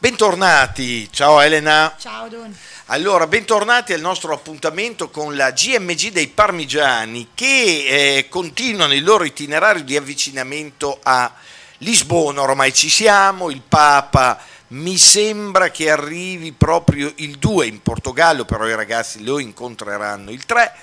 Bentornati, ciao Elena. Ciao Don. Allora, bentornati al nostro appuntamento con la GMG dei Parmigiani che eh, continuano il loro itinerario di avvicinamento a Lisbona, ormai ci siamo, il Papa mi sembra che arrivi proprio il 2 in Portogallo, però i ragazzi lo incontreranno il 3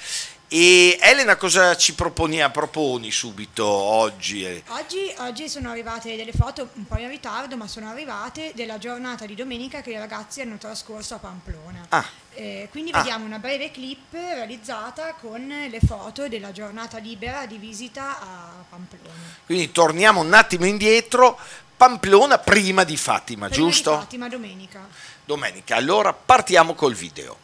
e Elena cosa ci proponi, proponi subito oggi? oggi? Oggi sono arrivate delle foto un po' in ritardo, ma sono arrivate della giornata di domenica che i ragazzi hanno trascorso a Pamplona. Ah. Eh, quindi Ah. vediamo una breve clip realizzata con le foto della giornata libera di visita a Pamplona. Quindi torniamo un attimo indietro, Pamplona prima di Fatima, Prima giusto? Di Fatima domenica. Domenica. Allora partiamo col video.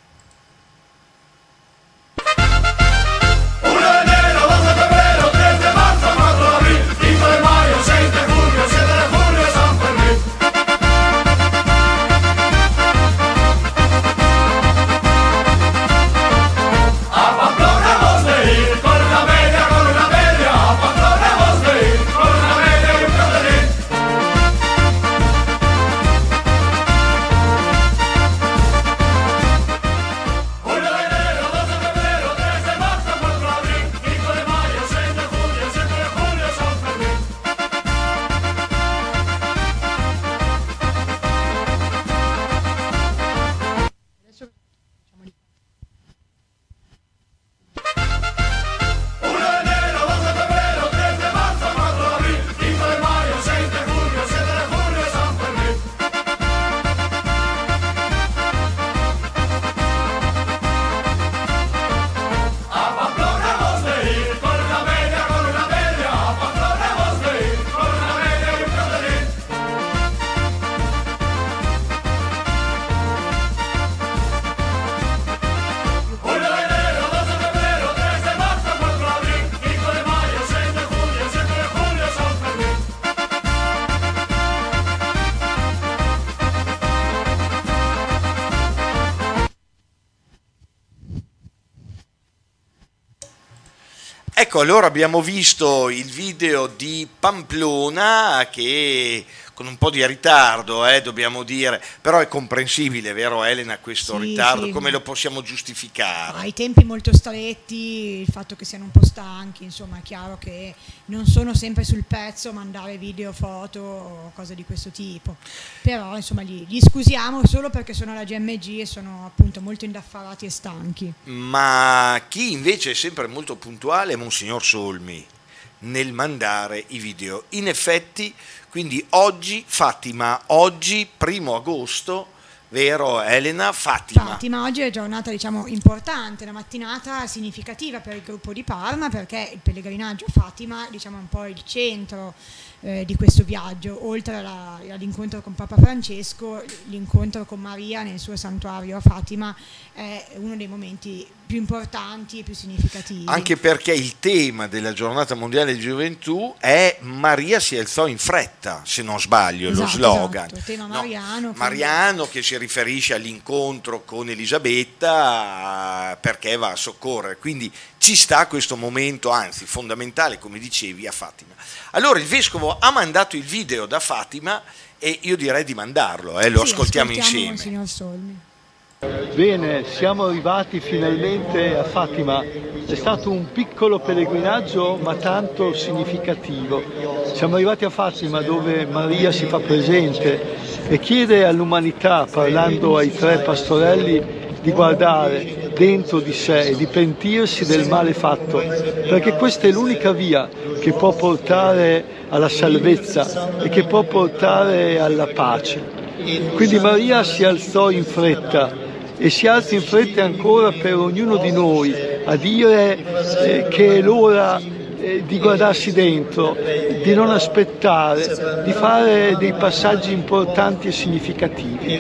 Ecco, allora abbiamo visto il video di Pamplona che con un po' di ritardo, eh, dobbiamo dire, però è comprensibile, vero Elena, questo Sì, ritardo, sì. come lo possiamo giustificare? Ha i tempi molto stretti, il fatto che siano un po' stanchi, insomma è chiaro che non sono sempre sul pezzo mandare video, foto o cose di questo tipo. Però insomma li, li scusiamo solo perché sono alla GMG e sono appunto molto indaffarati e stanchi. Ma chi invece è sempre molto puntuale è Monsignor Solmi nel mandare i video. In effetti, quindi oggi Fatima, oggi primo agosto, vero Elena? Fatima. Fatima oggi è giornata diciamo importante, una mattinata significativa per il gruppo di Parma perché il pellegrinaggio Fatima diciamo, è un po' il centro eh, di questo viaggio, oltre alla- all'incontro con Papa Francesco, l'incontro con Maria nel suo santuario a Fatima è uno dei momenti più importanti e più significativi. Anche perché il tema della giornata mondiale di gioventù è Maria si alzò in fretta, se non sbaglio, è lo Esatto, slogan. esatto, tema No, mariano, quindi- Mariano che si riferisce all'incontro con Elisabetta perché va a soccorrere. Quindi ci sta questo momento, anzi fondamentale, come dicevi, a Fatima. Allora il vescovo ha mandato il video da Fatima e io direi di mandarlo, eh, lo Sì, ascoltiamo, ascoltiamo insieme. Bene, siamo arrivati finalmente a Fatima. È stato un piccolo pellegrinaggio ma tanto significativo. Siamo arrivati a Fatima dove Maria si fa presente e chiede all'umanità, parlando ai tre pastorelli, di guardare dentro di sé e di pentirsi del male fatto, perché questa è l'unica via che può portare alla salvezza e che può portare alla pace. Quindi Maria si alzò in fretta e si alza in fretta ancora per ognuno di noi a dire eh, che è l'ora eh, di guardarsi dentro, di non aspettare, di fare dei passaggi importanti e significativi.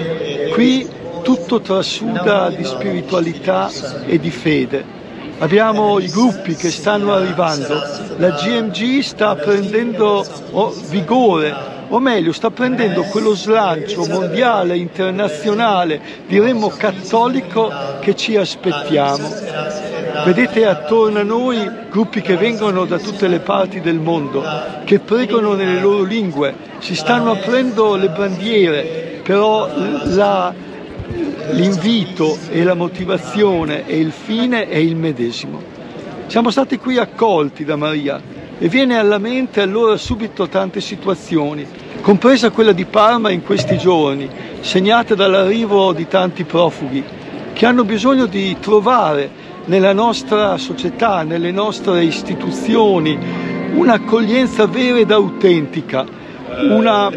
Qui tutto trasuda di spiritualità e di fede. Abbiamo i gruppi che stanno arrivando, la GMG sta prendendo vigore, o meglio sta prendendo quello slancio mondiale, internazionale, diremmo cattolico che ci aspettiamo. Vedete attorno a noi gruppi che vengono da tutte le parti del mondo, che pregano nelle loro lingue, si stanno aprendo le bandiere però la, l'invito e la motivazione e il fine è il medesimo. Siamo stati qui accolti da Maria e viene alla mente allora subito tante situazioni, compresa quella di Parma in questi giorni, segnate dall'arrivo di tanti profughi che hanno bisogno di trovare nella nostra società, nelle nostre istituzioni, un'accoglienza vera ed autentica, una,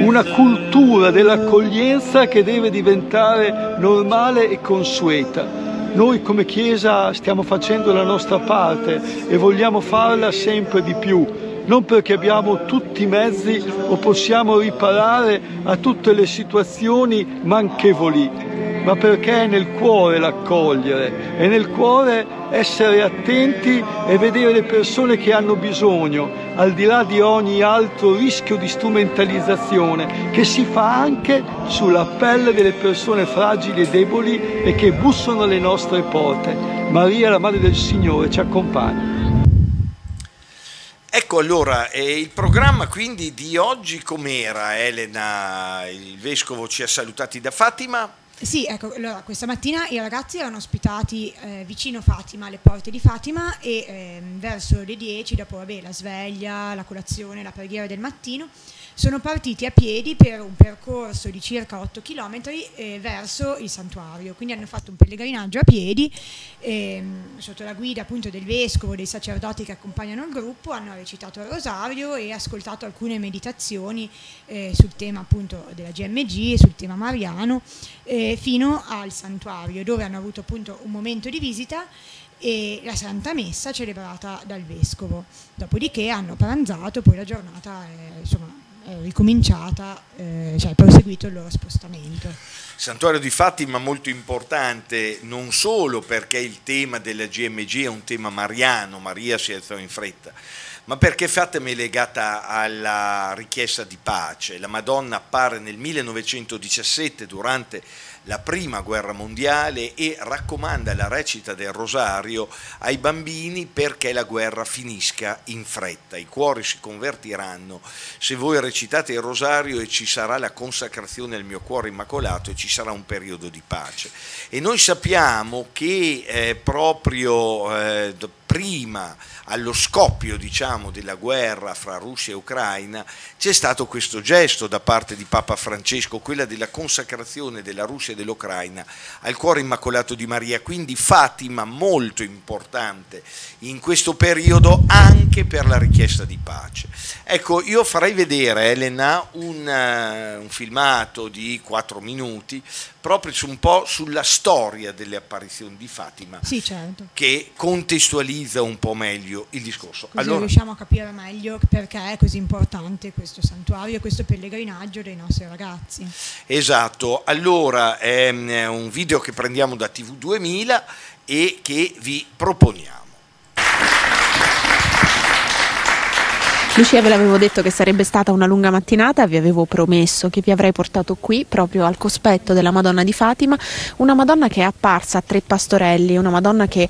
una cultura dell'accoglienza che deve diventare normale e consueta. Noi come Chiesa stiamo facendo la nostra parte e vogliamo farla sempre di più, non perché abbiamo tutti i mezzi o possiamo riparare a tutte le situazioni manchevoli, ma perché è nel cuore l'accogliere, è nel cuore essere attenti e vedere le persone che hanno bisogno, al di là di ogni altro rischio di strumentalizzazione che si fa anche sulla pelle delle persone fragili e deboli e che bussano alle nostre porte. Maria, la Madre del Signore, ci accompagna. Ecco allora, eh, il programma quindi di oggi com'era Elena? Il Vescovo ci ha salutati da Fatima. Sì, ecco, allora, questa mattina i ragazzi erano ospitati eh, vicino Fatima, alle porte di Fatima e eh, verso le 10, dopo vabbè, la sveglia, la colazione, la preghiera del mattino, sono partiti a piedi per un percorso di circa 8 km eh, verso il santuario, quindi hanno fatto un pellegrinaggio a piedi ehm, sotto la guida appunto del vescovo, dei sacerdoti che accompagnano il gruppo, hanno recitato il rosario e ascoltato alcune meditazioni eh, sul tema appunto della GMG e sul tema mariano eh, fino al santuario dove hanno avuto appunto un momento di visita e la Santa Messa celebrata dal Vescovo. Dopodiché hanno pranzato, poi la giornata è, insomma, eh, ricominciata, eh, cioè proseguito il loro spostamento. Santuario di Fatima molto importante non solo perché il tema della GMG è un tema mariano, Maria si alzò in fretta, ma perché Fatima è legata alla richiesta di pace. La Madonna appare nel 1917 durante la prima guerra mondiale e raccomanda la recita del rosario ai bambini perché la guerra finisca in fretta. I cuori si convertiranno se voi recitate il rosario e ci sarà la consacrazione al mio cuore immacolato e ci sarà un periodo di pace. E noi sappiamo che eh, proprio eh, prima allo scoppio diciamo, della guerra fra Russia e Ucraina c'è stato questo gesto da parte di Papa Francesco, quella della consacrazione della Russia e dell'Ucraina al cuore immacolato di Maria, quindi Fatima molto importante in questo periodo anche per la richiesta di pace. Ecco, io farei vedere Elena un, uh, un filmato di quattro minuti proprio su un po' sulla storia delle apparizioni di Fatima sì, certo. che contestualizza un po' meglio il discorso. Così allora, riusciamo a capire meglio perché è così importante questo santuario e questo pellegrinaggio dei nostri ragazzi. Esatto, allora è un video che prendiamo da TV 2000 e che vi proponiamo. Lucia ve l'avevo detto che sarebbe stata una lunga mattinata, vi avevo promesso che vi avrei portato qui proprio al cospetto della Madonna di Fatima, una Madonna che è apparsa a Tre Pastorelli, una Madonna che eh,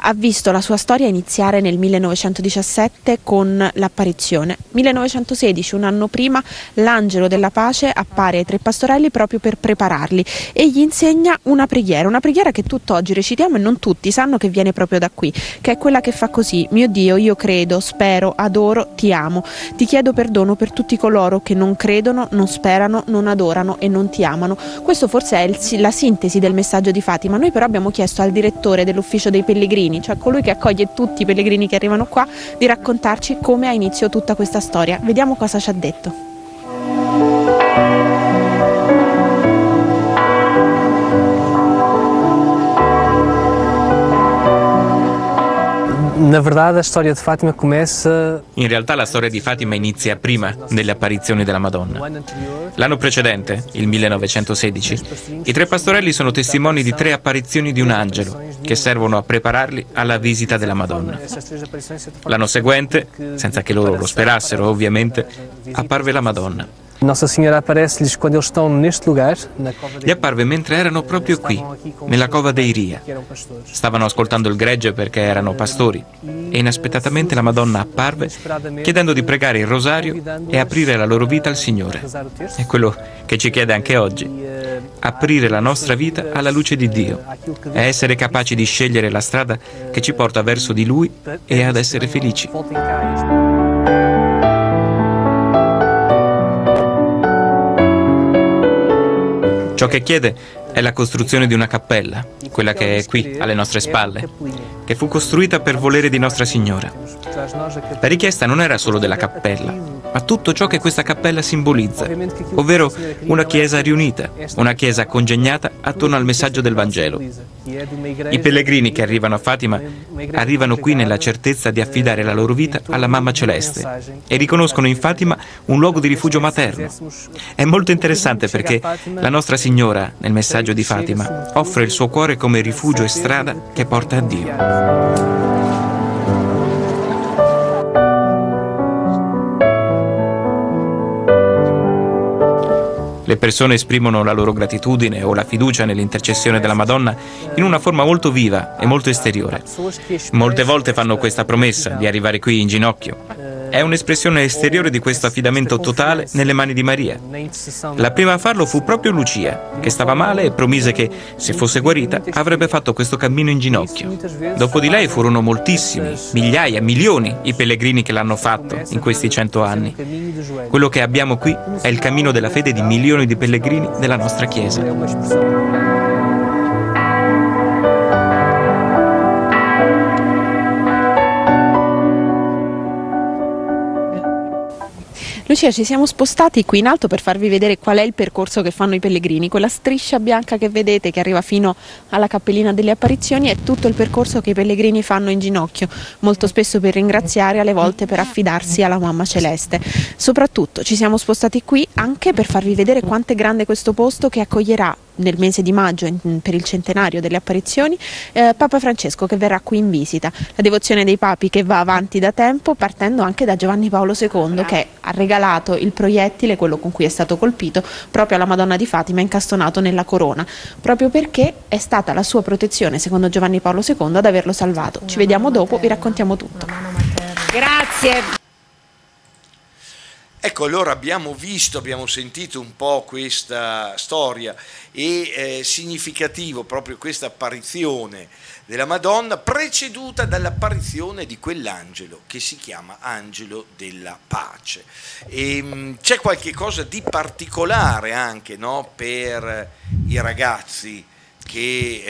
ha visto la sua storia iniziare nel 1917 con l'apparizione. 1916, un anno prima, l'angelo della pace appare ai Tre Pastorelli proprio per prepararli e gli insegna una preghiera, una preghiera che tutt'oggi recitiamo e non tutti sanno che viene proprio da qui, che è quella che fa così, mio Dio, io credo, spero, adoro, ti amo. Ti chiedo perdono per tutti coloro che non credono, non sperano, non adorano e non ti amano. Questo forse è il, la sintesi del messaggio di Fatima. Noi però abbiamo chiesto al direttore dell'ufficio dei pellegrini, cioè colui che accoglie tutti i pellegrini che arrivano qua, di raccontarci come ha inizio tutta questa storia. Vediamo cosa ci ha detto. Na verdade, a storia di Fatima comincia. In realtà la storia di Fatima inizia prima delle apparizioni della Madonna. L'anno precedente, il 1916, i tre pastorelli sono testimoni di tre apparizioni di un angelo che servono a prepararli alla visita della Madonna. L'anno seguente, senza che loro lo sperassero ovviamente, apparve la Madonna. Nossa Senhora aparece-lhes quando eles estão neste lugar, Gli apparve mentre erano proprio qui, nella cova dei Ria. Stavano ascoltando il gregge perché erano pastori e inaspettatamente la Madonna apparve chiedendo di pregare il rosario e aprire la loro vita al Signore. È quello che ci chiede anche oggi. Aprire la nostra vita alla luce di Dio e essere capaci di scegliere la strada che ci porta verso di Lui e ad essere felici. Ciò che chiede è la costruzione di una cappella, quella che è qui, alle nostre spalle, che fu costruita per volere di Nostra Signora. La richiesta non era solo della cappella, ma tutto ciò che questa cappella simbolizza, ovvero una chiesa riunita, una chiesa congegnata attorno al messaggio del Vangelo. I pellegrini che arrivano a Fatima arrivano qui nella certezza di affidare la loro vita alla Mamma Celeste e riconoscono in Fatima un luogo di rifugio materno. È molto interessante perché la Nostra Signora, nel messaggio di Fatima, offre il suo cuore come rifugio e strada che porta a Dio. Le persone esprimono la loro gratitudine o la fiducia nell'intercessione della Madonna in una forma molto viva e molto esteriore. Molte volte fanno questa promessa di arrivare qui in ginocchio. È un'espressione esteriore di questo affidamento totale nelle mani di Maria. La prima a farlo fu proprio Lucia, che stava male e promise che, se fosse guarita, avrebbe fatto questo cammino in ginocchio. Dopo di lei furono moltissimi, migliaia, milioni i pellegrini che l'hanno fatto in questi cento anni. Quello che abbiamo qui è il cammino della fede di milioni di pellegrini della nostra Chiesa. Lucia, ci siamo spostati qui in alto per farvi vedere qual è il percorso che fanno i pellegrini. Quella striscia bianca che vedete che arriva fino alla cappellina delle apparizioni è tutto il percorso che i pellegrini fanno in ginocchio, molto spesso per ringraziare, alle volte per affidarsi alla Mamma Celeste. Soprattutto ci siamo spostati qui anche per farvi vedere quanto è grande questo posto che accoglierà nel mese di maggio in, per il centenario delle apparizioni eh, Papa Francesco che verrà qui in visita. La devozione dei papi che va avanti da tempo partendo anche da Giovanni Paolo II che ha regalato il proiettile, quello con cui è stato colpito, proprio alla Madonna di Fatima incastonato nella corona, proprio perché è stata la sua protezione, secondo Giovanni Paolo II, ad averlo salvato. Ci vediamo dopo, vi raccontiamo tutto. Grazie. Ecco, allora abbiamo visto, abbiamo sentito un po' questa storia e eh, significativo proprio questa apparizione della Madonna preceduta dall'apparizione di quell'angelo che si chiama angelo della pace. E, mh, c'è qualche cosa di particolare anche no, per i ragazzi che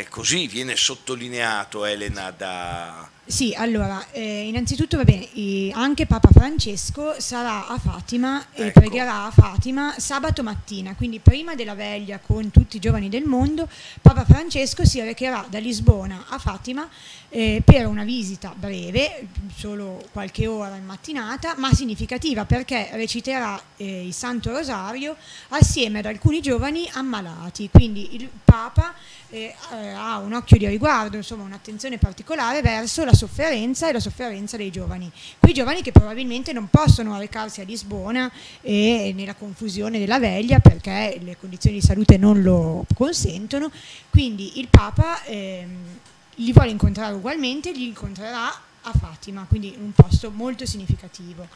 eh, così viene sottolineato Elena da sì, allora, eh, innanzitutto va bene, eh, anche Papa Francesco sarà a Fatima e Ecco. pregherà a Fatima sabato mattina, quindi prima della veglia con tutti i giovani del mondo, Papa Francesco si recherà da Lisbona a Fatima eh, per una visita breve, solo qualche ora in mattinata, ma significativa perché reciterà eh, il Santo Rosario assieme ad alcuni giovani ammalati, quindi il Papa eh, ha un occhio di riguardo, insomma un'attenzione particolare verso la sofferenza e la sofferenza dei giovani. Quei giovani che probabilmente non possono recarsi a Lisbona e nella confusione della veglia perché le condizioni di salute non lo consentono, quindi il Papa ehm, li vuole incontrare ugualmente, li incontrerà a Fatima, quindi un posto molto significativo.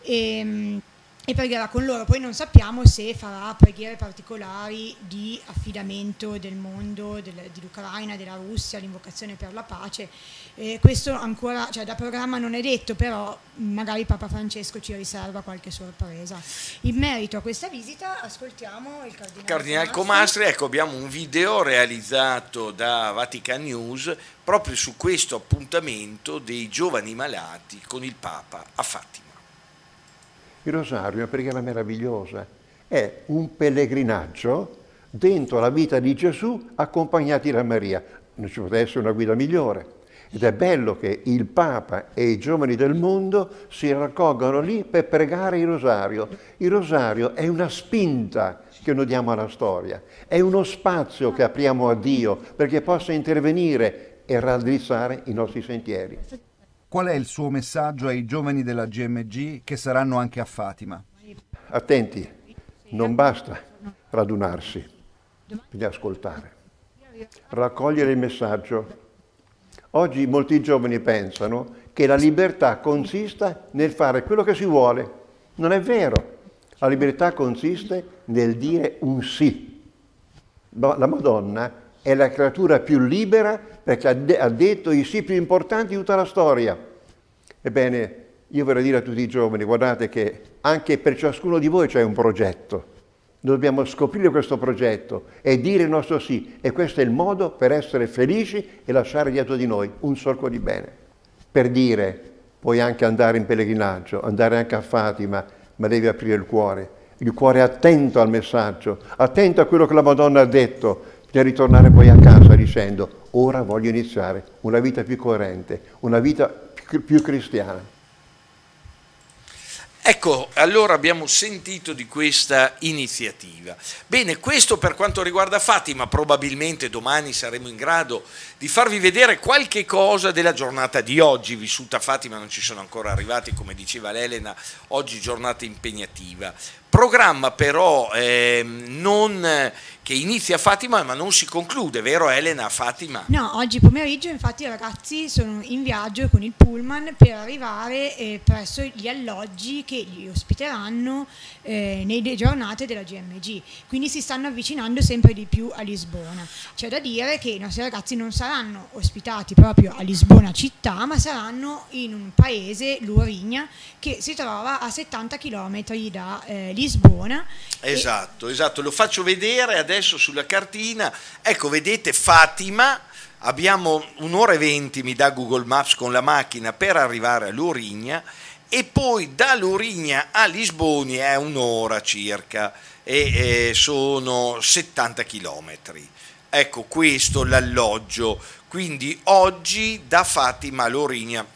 E, e pregherà con loro. Poi non sappiamo se farà preghiere particolari di affidamento del mondo, del, dell'Ucraina, della Russia, l'invocazione per la pace. Eh, questo ancora, cioè da programma non è detto, però magari Papa Francesco ci riserva qualche sorpresa. In merito a questa visita ascoltiamo il Cardinale, Cardinale Comastri. Ecco abbiamo un video realizzato da Vatican News proprio su questo appuntamento dei giovani malati con il Papa a Fatima. Il rosario è una preghiera meravigliosa, è un pellegrinaggio dentro la vita di Gesù accompagnati da Maria. Non ci poteva essere una guida migliore. Ed è bello che il Papa e i giovani del mondo si raccolgano lì per pregare il rosario. Il rosario è una spinta che noi diamo alla storia, è uno spazio che apriamo a Dio perché possa intervenire e raddrizzare i nostri sentieri. Qual è il suo messaggio ai giovani della GMG che saranno anche a Fatima? attenti, non basta radunarsi, bisogna ascoltare, raccogliere il messaggio. Oggi molti giovani pensano che la libertà consista nel fare quello che si vuole. Non è vero. La libertà consiste nel dire un sì. La Madonna è la creatura più libera perché ha detto i sì più importanti di tutta la storia. Ebbene, io vorrei dire a tutti i giovani, guardate che anche per ciascuno di voi c'è un progetto. Dobbiamo scoprire questo progetto e dire il nostro sì. E questo è il modo per essere felici e lasciare dietro di noi un solco di bene. Per dire, puoi anche andare in pellegrinaggio, andare anche a Fatima, ma devi aprire il cuore. Il cuore attento al messaggio, attento a quello che la Madonna ha detto, per ritornare poi a casa dicendo ora voglio iniziare una vita più coerente, una vita più cristiana. Ecco, allora abbiamo sentito di questa iniziativa. Bene, questo per quanto riguarda Fatima, probabilmente domani saremo in grado di farvi vedere qualche cosa della giornata di oggi, vissuta Fatima non ci sono ancora arrivati, come diceva l'Elena, oggi giornata impegnativa. Programma però eh, non che inizia a Fatima ma non si conclude, vero Elena a Fatima? No, oggi pomeriggio infatti i ragazzi sono in viaggio con il pullman per arrivare eh, presso gli alloggi che li ospiteranno eh, nelle giornate della GMG, quindi si stanno avvicinando sempre di più a Lisbona. C'è da dire che i nostri ragazzi non saranno ospitati proprio a Lisbona città, ma saranno in un paese, Lurigna, che si trova a 70 km da eh, Lisbona. Esatto, esatto, lo faccio vedere adesso adesso sulla cartina, ecco vedete Fatima, abbiamo un'ora e venti mi dà Google Maps con la macchina per arrivare a Lurigna e poi da Lurigna a Lisboni è un'ora circa e, e sono 70 chilometri. Ecco questo l'alloggio, quindi oggi da Fatima a Lurigna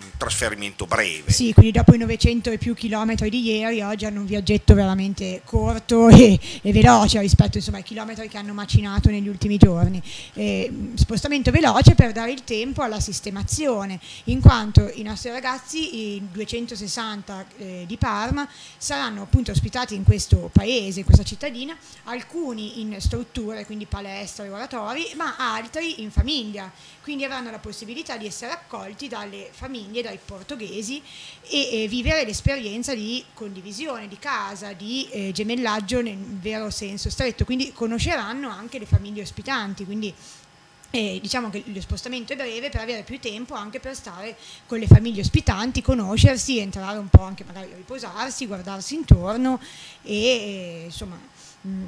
un trasferimento breve. Sì, quindi dopo i 900 e più chilometri di ieri, oggi hanno un viaggetto veramente corto e, e veloce rispetto insomma, ai chilometri che hanno macinato negli ultimi giorni. E, spostamento veloce per dare il tempo alla sistemazione, in quanto i nostri ragazzi, i 260 eh, di Parma, saranno appunto ospitati in questo paese, in questa cittadina, alcuni in strutture, quindi palestre, oratori, ma altri in famiglia quindi avranno la possibilità di essere accolti dalle famiglie, dai portoghesi e, e vivere l'esperienza di condivisione di casa, di eh, gemellaggio nel vero senso stretto, quindi conosceranno anche le famiglie ospitanti, quindi eh, diciamo che lo spostamento è breve per avere più tempo anche per stare con le famiglie ospitanti, conoscersi, entrare un po' anche magari a riposarsi, guardarsi intorno e eh, insomma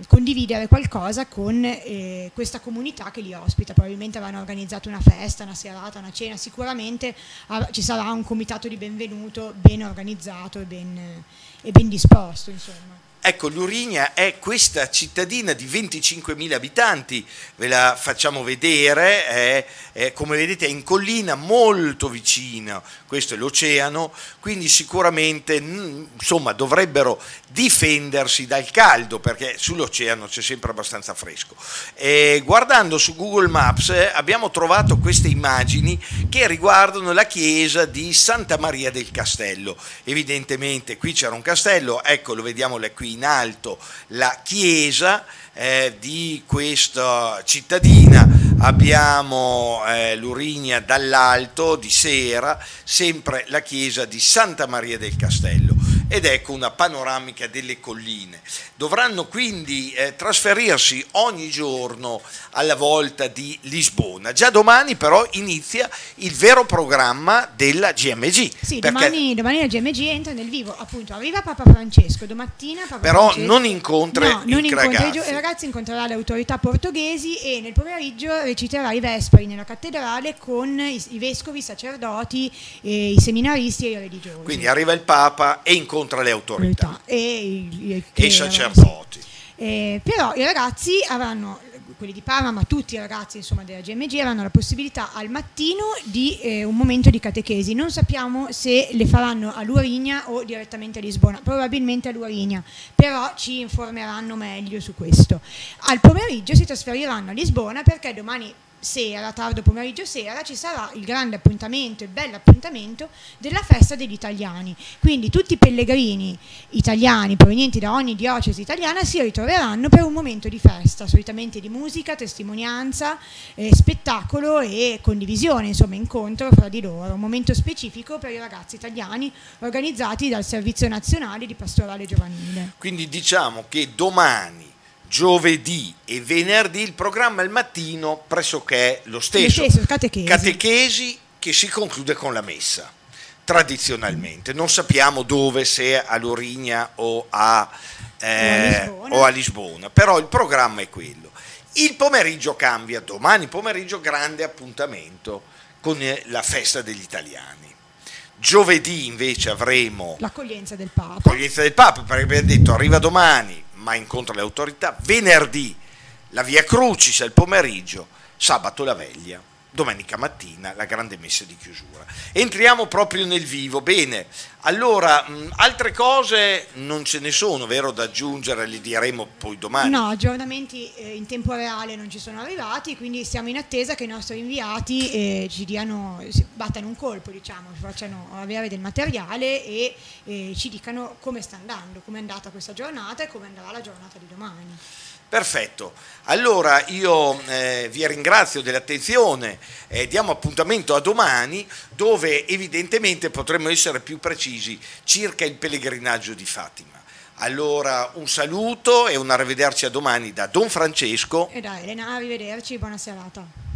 condividere qualcosa con eh, questa comunità che li ospita. Probabilmente avranno organizzato una festa, una serata, una cena, sicuramente ah, ci sarà un comitato di benvenuto ben organizzato e ben, e ben disposto. Insomma. Ecco, Lurigna è questa cittadina di 25.000 abitanti, ve la facciamo vedere, è, è, come vedete è in collina molto vicina, questo è l'oceano, quindi sicuramente insomma, dovrebbero difendersi dal caldo perché sull'oceano c'è sempre abbastanza fresco. E guardando su Google Maps eh, abbiamo trovato queste immagini che riguardano la chiesa di Santa Maria del Castello, evidentemente qui c'era un castello, ecco lo vediamo qui in alto la chiesa eh, di questa cittadina, abbiamo eh, l'Urigna dall'alto di sera, sempre la chiesa di Santa Maria del Castello ed ecco una panoramica delle colline. Dovranno quindi eh, trasferirsi ogni giorno alla volta di Lisbona. Già domani però inizia il vero programma della GMG. Sì, domani, domani, la GMG entra nel vivo, appunto arriva Papa Francesco, domattina Papa però Francesco, non incontra no, non i ragazzi. I ragazzi incontrerà le autorità portoghesi e nel pomeriggio reciterà i Vesperi nella cattedrale con i, i vescovi, i sacerdoti, i seminaristi e i religiosi. Quindi arriva il Papa e incontra incontra le autorità e i, i, i sacerdoti. Eh, però i ragazzi avranno quelli di Parma, ma tutti i ragazzi insomma, della GMG avranno la possibilità al mattino di eh, un momento di catechesi. Non sappiamo se le faranno a Lurigna o direttamente a Lisbona, probabilmente a Lurigna, però ci informeranno meglio su questo. Al pomeriggio si trasferiranno a Lisbona perché domani sera, tardo pomeriggio sera, ci sarà il grande appuntamento, il bello appuntamento della festa degli italiani. Quindi tutti i pellegrini italiani provenienti da ogni diocesi italiana si ritroveranno per un momento di festa, solitamente di musica, testimonianza, eh, spettacolo e condivisione, insomma incontro fra di loro, un momento specifico per i ragazzi italiani organizzati dal Servizio Nazionale di Pastorale Giovanile. Quindi diciamo che domani giovedì e venerdì il programma il mattino pressoché lo stesso. Stesso, catechesi. catechesi che si conclude con la messa, tradizionalmente. Non sappiamo dove, se a Lorigna o a, eh, O a Lisbona. o a Lisbona, però il programma è quello. Il pomeriggio cambia, domani pomeriggio grande appuntamento con eh, la festa degli italiani. Giovedì invece avremo L'accoglienza del Papa. accoglienza del Papa, perché abbiamo detto arriva domani, ma incontra le autorità, venerdì la Via Crucis al pomeriggio, sabato la veglia, domenica mattina la grande messa di chiusura. Entriamo proprio nel vivo, bene, allora mh, altre cose non ce ne sono, vero, da aggiungere, le diremo poi domani. No, aggiornamenti eh, in tempo reale non ci sono arrivati, quindi siamo in attesa che i nostri inviati eh, ci diano, battano un colpo, diciamo, ci facciano avere del materiale e eh, ci dicano come sta andando, come è andata questa giornata e come andrà la giornata di domani. Perfetto, allora io eh, vi ringrazio dell'attenzione, eh, diamo appuntamento a domani dove evidentemente potremo essere più precisi circa il pellegrinaggio di Fatima. Allora un saluto e un arrivederci a domani da Don Francesco. E dai Elena, arrivederci, buona serata.